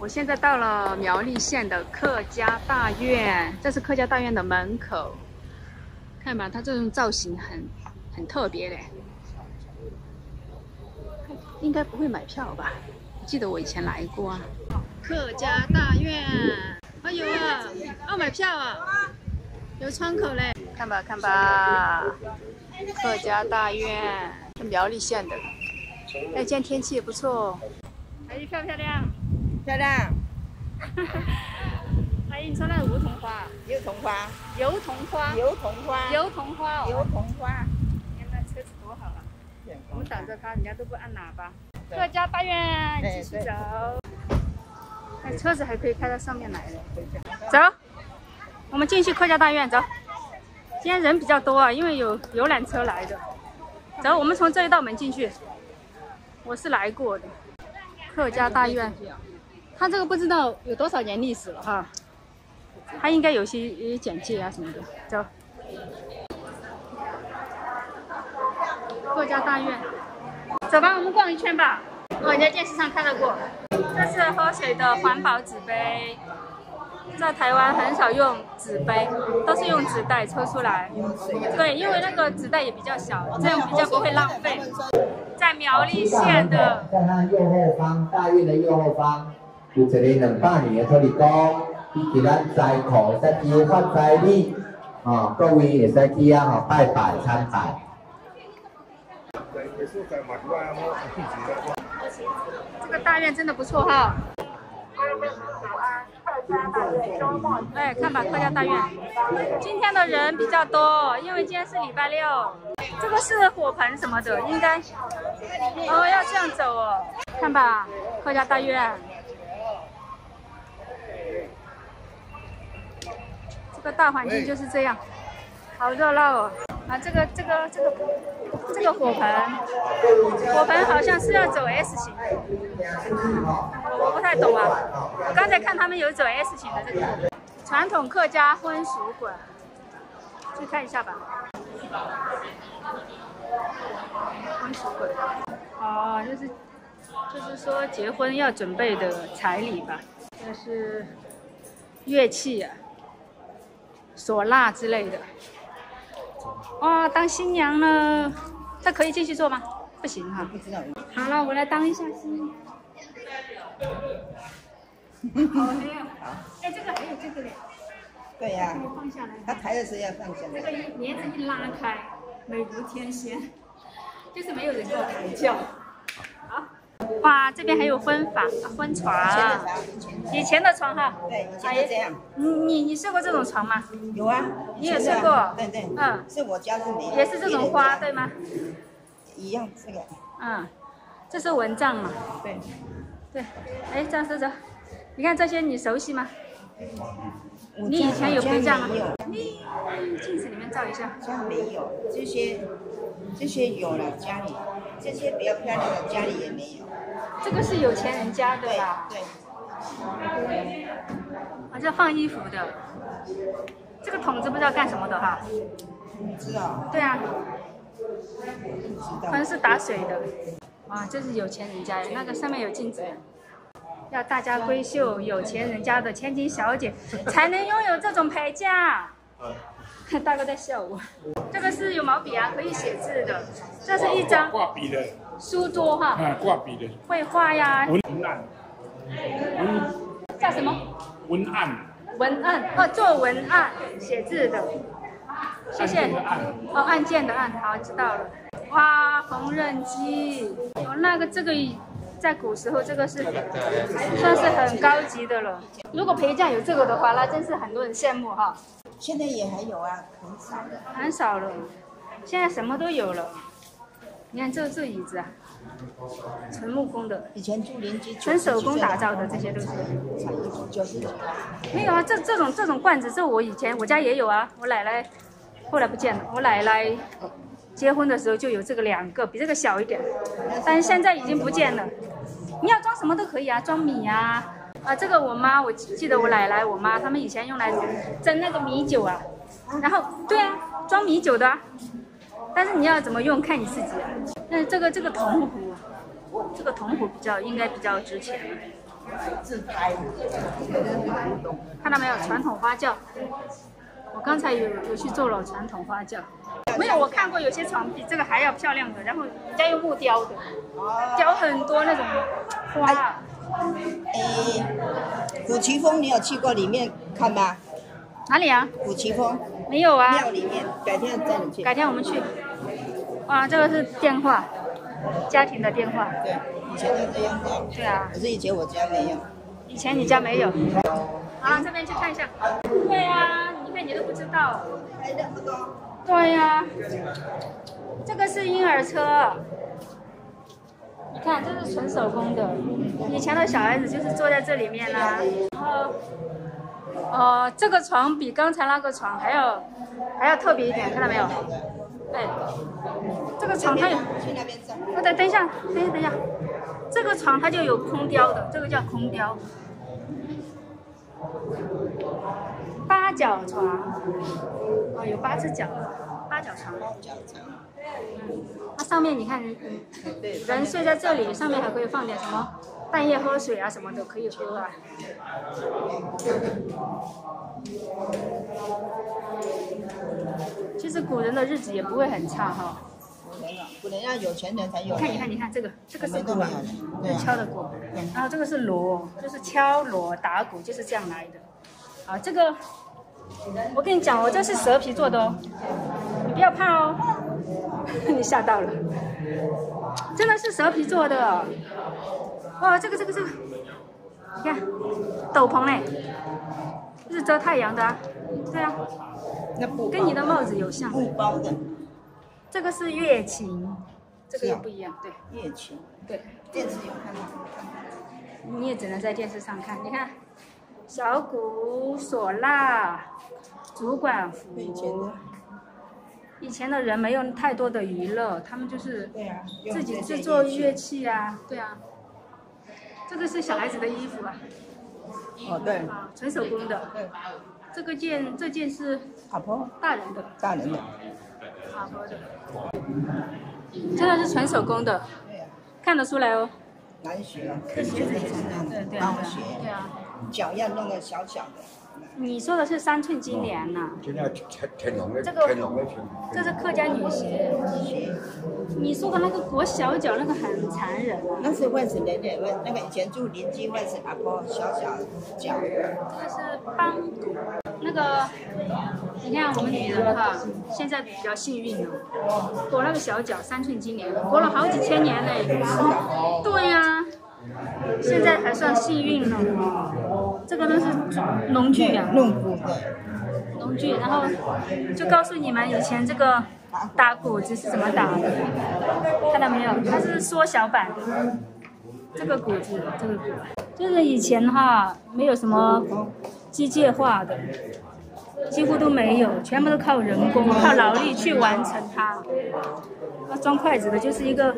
我现在到了苗栗县的客家大院，这是客家大院的门口。看吧，它这种造型很很特别嘞。应该不会买票吧？记得我以前来过啊。客家大院，哎呦啊，要买票啊，有窗口嘞。看吧看吧，客家大院，苗栗县的。哎，今天天气也不错。阿姨漂不漂亮？漂亮。阿姨，你穿那个梧桐花？油桐花。油桐花。油桐花。油桐花。油桐花。你看那车子多好啊！我们挡着他，人家都不按喇叭。客家大院，继续走。那车子还可以开到上面来了。走，我们进去客家大院，走。今天人比较多啊，因为有游览车来的。走，我们从这一道门进去。我是来过的，客家大院。它这个不知道有多少年历史了哈。它应该有些简介啊什么的。走。客家大院。走吧，我们逛一圈吧。我在电视上看到过，这是喝水的环保纸杯，在台湾很少用纸杯，都是用纸袋抽出来。对，因为那个纸袋也比较小，这样比较不会浪费。在苗栗县的。在它右后方，大院的右后方，有一个两百年的土地公，伊在灾苦在救发灾力，啊，各位也在去啊，哈，拜拜参拜。这个大院真的不错哈。哎，看吧，客家大院，今天的人比较多，因为今天是礼拜六。这个是火盆什么的，应该哦要这样走哦。看吧，客家大院，这个大环境就是这样，好热闹哦。啊，这个这个这个这个火盆，火盆好像是要走 S 型，我我不太懂啊。我刚才看他们有走 S 型的这个。传统客家婚俗馆，去看一下吧。婚俗馆，哦，就是就是说结婚要准备的彩礼吧，这是乐器啊，唢呐之类的。哇，当新娘了，这可以继续做吗？不行哈。不知道。好了，我来当一下新娘。好嘞。好。哎，这个还有这个嘞。对呀。放下来。他抬的时候要放下来。这个帘子一拉开，美如天仙。就是没有人给我抬轿。好。哇，这边还有婚房、婚床。以前的床哈。对，以前这样。你你你睡过这种床吗？有啊。你也睡过？对对。嗯。是我家是没。也是这种花对吗？一样这个。嗯，这是蚊帐嘛？对。对。哎，这样走走。你看这些你熟悉吗？你以前有陪嫁吗？你镜子里面照一下。家没有，这些这些有了家里，这些比较漂亮的家里也没有。这个是有钱人家的吧？对。啊，这放衣服的。这个桶子不知道干什么的哈。不知道。对啊。可能是打水的。哇，这是有钱人家，那个上面有镜子。要大家闺秀、有钱人家的千金小姐 才能拥有这种陪嫁。大哥在笑我。这个是有毛笔啊，可以写字的。这是一张挂笔的书桌哈。啊，挂笔的。绘画呀。文案。叫什么？文案。文案哦，做文案写字的。谢谢。哦，按键的按，好，知道了。哇，缝纫机。哦，那个这个。在古时候，这个是算是很高级的了。如果陪嫁有这个的话，那真是很多人羡慕哈。现在也还有啊，很少了。很少了，现在什么都有了。你看这这椅子啊，纯木工的，以前住邻居，纯手工打造的，这些都是。没有啊，这这种这种罐子，这我以前我家也有啊，我奶奶后来不见了，我奶奶。结婚的时候就有这个两个，比这个小一点，但是现在已经不见了。你要装什么都可以啊，装米啊，啊，这个我妈我记得我奶奶我妈他们以前用来蒸那个米酒啊，然后对啊，装米酒的，但是你要怎么用看你自己。那这个这个铜壶，这个铜壶比较应该比较值钱，自拍，看到没有？传统花轿。我刚才有有去做了传统花轿，没有，我看过有些床比这个还要漂亮的，然后人家用木雕的，雕很多那种花。诶，古奇峰你有去过里面看吗？哪里啊？古奇峰没有啊。庙里面，改天带你去。改天我们去。哇，这个是电话，家庭的电话。对，以前就这样子。对啊。可是以前我家没有。以前你家没有。好了，这边去看一下。对啊，你看你都不知道。对呀。这个是婴儿车。你看，这是纯手工的。以前的小孩子就是坐在这里面啦。然后，哦，这个床比刚才那个床还要还要特别一点，看到没有？哎，这个床它有。去那边我等等一下，等一下，等一下。这个床它就有空雕的，这个叫空雕。八角床，哦，有八只脚，八角床。它上面你看，人睡在这里，上面还可以放点什么，半夜喝水啊什么的可以喝啊。其实古人的日子也不会很差哈。古人要有钱人才有。你看，你看，你看这个，这个是鼓，敲的鼓。然后这个是锣，就是敲锣打鼓，就是这样来的。啊，这个我跟你讲我，这是蛇皮做的哦，你不要怕哦。你吓到了，真的是蛇皮做的。哇，这个这个这个，你看，斗篷嘞，是遮太阳的。对啊，那布跟你的帽子有像。布包的。这个是月琴，这个也不一样。对，月琴。对，电视有看吗？你也只能在电视上看。你看，小鼓、唢呐、主管符。以前的人没有太多的娱乐，他们就是自己制作乐器啊，对啊。这个是小孩子的衣服啊。哦，对。纯手工的。对。这个件，这件是。阿婆。大人的。大人的。阿婆的。真的是纯手工的。对看得出来哦。难学。这鞋子也是这样的。对啊。对啊。脚要弄得小小的。你说的是三寸金莲呐？这个天龙的，这个这是客家女鞋。你说的那个裹小脚那个很残忍。那是万死奶奶，那个以前住邻居万死阿婆，小小脚。这个是帮骨，那个你看我们女人哈，现在比较幸运了，裹那个小脚三寸金莲，裹了好几千年嘞。对呀。现在还算幸运了，这个都是农具呀，农具农具，然后就告诉你们以前这个打谷子是怎么打的，看到没有？它是缩小版的，这个谷子，这个谷，就是以前哈没有什么机械化的，几乎都没有，全部都靠人工、靠劳力去完成它。那装筷子的就是一个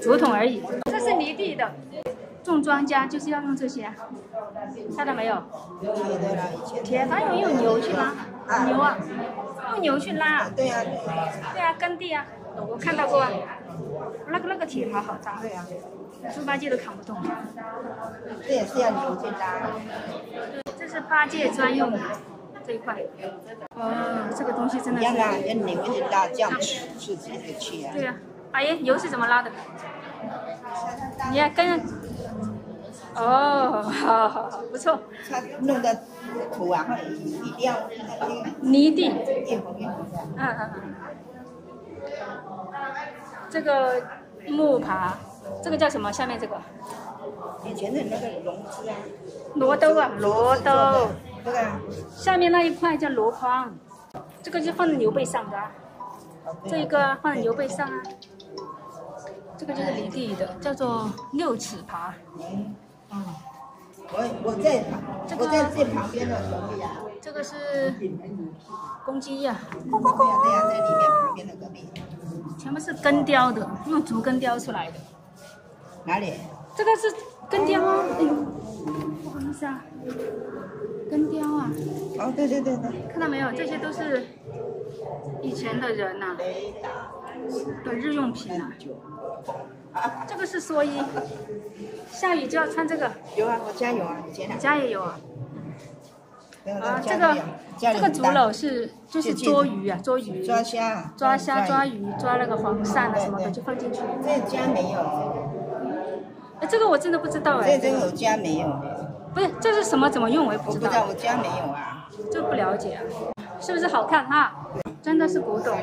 竹筒而已，这是犁地的。种庄稼就是要用这些，看到没有？铁反正用牛去拉，牛啊，用牛去拉。对呀。对啊，耕地啊，我看到过。那个那个铁好好扎。对呀。猪八戒都扛不动。这也是要牛去拉。这是八戒专用的这一块。哦，这个东西真的是。一样啊，要牛去拉，这样刺激的气啊。对呀，阿姨，牛是怎么拉的？你要跟。哦，好好好，不错。他弄的土啊，一定要泥地。嗯嗯嗯。这个木耙，这个叫什么？下面这个。以前的那个笼子啊。罗兜啊，罗兜。这个。下面那一块叫箩筐，这个就放在牛背上的。这一个放在牛背上啊。这个就是犁地的，叫做六尺耙。我我在我在这旁边的隔壁啊。这个是公鸡呀。对呀，在里面旁边的隔壁。全部是根雕的，用竹根雕出来的。哪里？这个是根雕啊！哎呦，不好意思啊，根雕啊。哦，对对对对。看到没有？这些都是以前的人呐的日用品啊。这个是蓑衣，下雨就要穿这个。有啊，我家有啊，你家也有啊？啊，这个这个竹篓是就是捉鱼啊，捉鱼、抓虾、抓虾、抓鱼、抓那个黄鳝啊什么的就放进去。这家没有。哎，这个我真的不知道哎。这这个我家没有。不是，这是什么？怎么用？我也不知道。我不知道，我家没有啊。这不了解啊。是不是好看哈？真的是古董。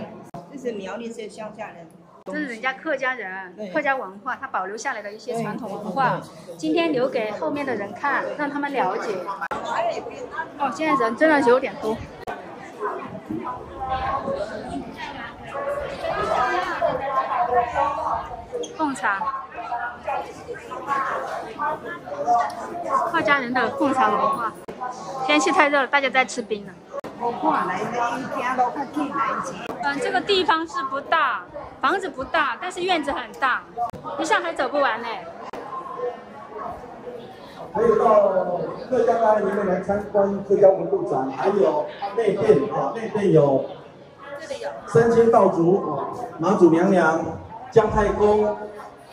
这是苗栗这乡下人。这是人家客家人，客家文化，他保留下来的一些传统文化，今天留给后面的人看，让他们了解。哦，现在人真的是有点多。贡茶，客家人的贡茶文化。天气太热了，大家在吃冰了。嗯，这个地方是不大，房子不大，但是院子很大，一上还走不完呢。还有到浙江大院里面来参观浙江文物展，还有内殿啊，内殿有三千道族、妈祖娘娘、姜太公、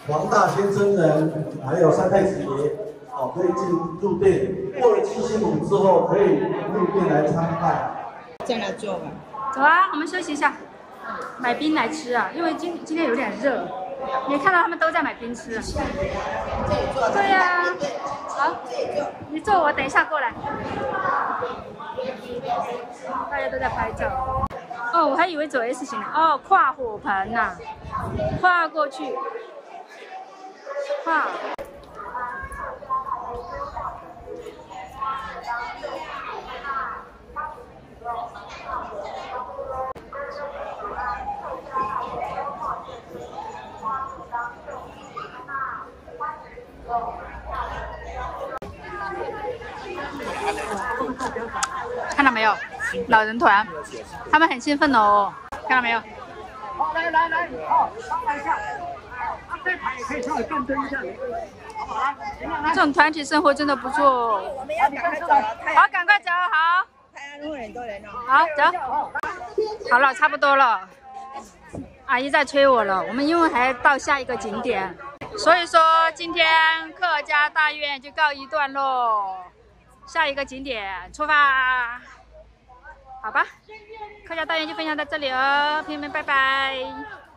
黄大仙真人，还有三太子爷，哦，可以进入殿。过了七星午之后，可以入殿来参拜。走啊，我们休息一下，买冰来吃啊，因为今今天有点热。你看到他们都在买冰吃。对呀。好，你坐，我等一下过来。大家都在拍照。哦，我还以为走 S 型呢哦，跨火盆呐，跨过去，跨。看到没有，老人团，他们很兴奋哦，看到没有？好，来来来，好，上来一下，这排也可以更蹲一下，好不好？这种团体生活真的不错。我们要赶快走了，好，赶快走，好。太阳路很多人哦。好，走。好了，差不多了。阿姨在催我了，我们因为还到下一个景点，所以说今天客家大院就告一段落。下一个景点出发，好吧，客家大院就分享到这里哦，朋友们，拜拜。